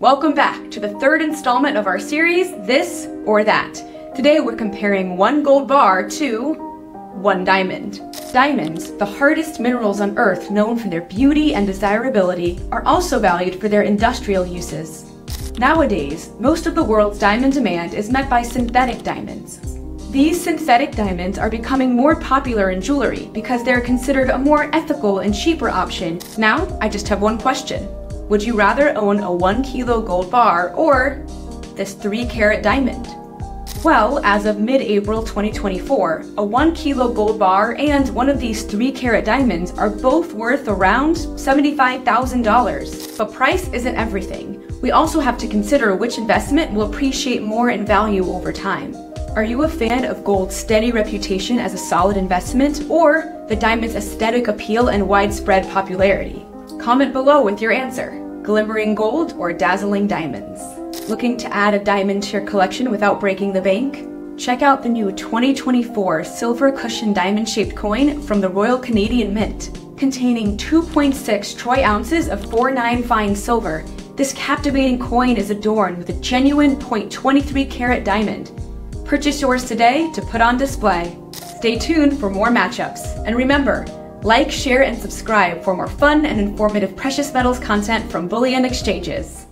Welcome back to the third installment of our series, This or That. Today we're comparing one gold bar to one diamond. Diamonds, the hardest minerals on Earth known for their beauty and desirability, are also valued for their industrial uses. Nowadays, most of the world's diamond demand is met by synthetic diamonds. These synthetic diamonds are becoming more popular in jewelry because they're considered a more ethical and cheaper option. Now, I just have one question. Would you rather own a 1 kilo gold bar or this 3 carat diamond? Well, as of mid-April 2024, a 1 kilo gold bar and one of these 3 carat diamonds are both worth around $75,000. But price isn't everything. We also have to consider which investment will appreciate more in value over time. Are you a fan of gold's steady reputation as a solid investment or the diamond's aesthetic appeal and widespread popularity? Comment below with your answer. Glimmering gold or dazzling diamonds? Looking to add a diamond to your collection without breaking the bank? Check out the new 2024 silver cushion diamond shaped coin from the Royal Canadian Mint. Containing 2.6 troy ounces of 4.9 fine silver, this captivating coin is adorned with a genuine 0.23 carat diamond. Purchase yours today to put on display. Stay tuned for more matchups. And remember, like, share, and subscribe for more fun and informative precious metals content from Bullion Exchanges.